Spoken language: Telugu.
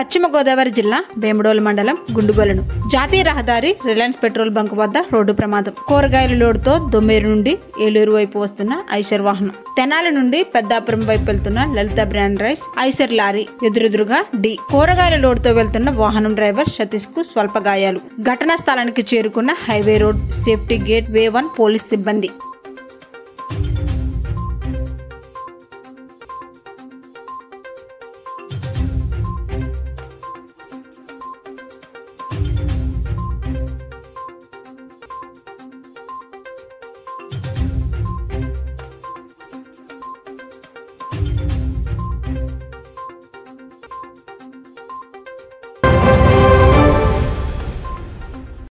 పశ్చిమ గోదావరి జిల్లా వేముడోలు మండలం గుండుగోలను. జాతీయ రహదారి రిలయన్స్ పెట్రోల్ బంక్ వద్ద రోడ్డు ప్రమాదం. కూరగాయల లోడుతో దొమ్మేరు నుండి ఏలూరు వైపు వస్తున్న ఐసర్ వాహనం. తెనాలి నుండి పెద్దాపురం వైపు వెళ్తున్న Lalitha brand rice Eicher lorry ఎదురెదురుగా డి. కూరగాయల లోడుతో వెళ్తున్న వాహనం డ్రైవర్ సతీష్కు స్వల్ప గాయాలు. ఘటనా స్థలానికి చేరుకున్న highway road safety gateway one police సిబ్బంది.